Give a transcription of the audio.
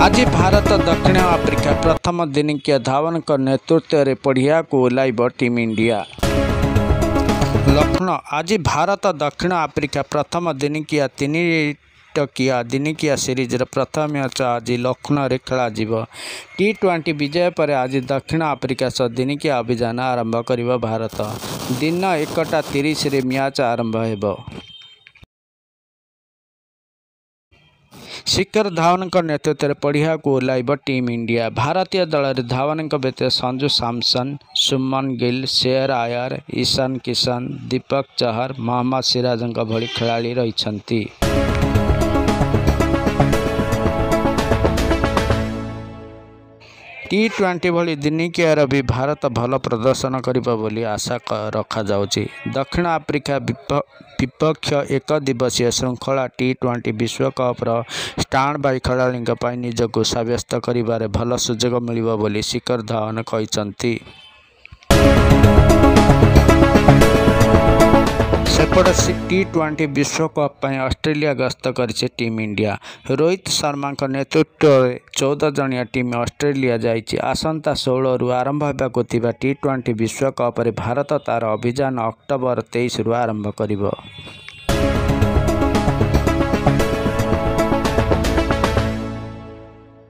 आज भारत दक्षिण आफ्रिका प्रथम दिनिकिया धावन के नेतृत्व में पढ़िया को ओल्लब टीम इंडिया लक्षण आज भारत दक्षिण आफ्रिका प्रथम दिनिकिया तीन टकिया दिनिकिया सीरीज प्रथम मैच आज लक्षण से खेल टी ट्वेंटी विजय पर आज दक्षिण आफ्रिका सह दिनिकिया अभियान आरंभ कर भारत दिन एकटा तीस मैच आरंभ हो शिखर धावनको नेतृत्वले पढियाक ओह्लैब टीम इन्डिया भारतीय दलहरू धावनको व्यतीत सञ्जु सामसन सुमन गिल, सेयर आयर इसान किसन दिपक चहर, महम्मद सिराजको भिडियो खेलाडी रह टी ट्वेन्टी भोलि दिनकिआरबी भारत भल प्रदर्शन गरेर आशा रखा र दक्षिण आफ्रिका विपक्ष एक एकदिवसीय शृला ट्वेन्टी विश्वकप्र स्टाब खेलाडी निजको सब्यस्त गरेर भल सु मियो शिखर धवन ସେପଟେ ଟି ଟ୍ୱେଣ୍ଟି ବିଶ୍ୱକପ୍ ପାଇଁ ଅଷ୍ଟ୍ରେଲିଆ ଗସ୍ତ କରିଛି ଟିମ୍ ଇଣ୍ଡିଆ ରୋହିତ ଶର୍ମାଙ୍କ ନେତୃତ୍ୱରେ ଚଉଦ ଜଣିଆ ଟିମ୍ ଅଷ୍ଟ୍ରେଲିଆ ଯାଇଛି ଆସନ୍ତା ଷୋହଳରୁ ଆରମ୍ଭ ହେବାକୁ ଥିବା ଟି ଟ୍ୱେଣ୍ଟି ବିଶ୍ୱକପ୍ରେ ଭାରତ ତା'ର ଅଭିଯାନ ଅକ୍ଟୋବର ତେଇଶରୁ ଆରମ୍ଭ କରିବ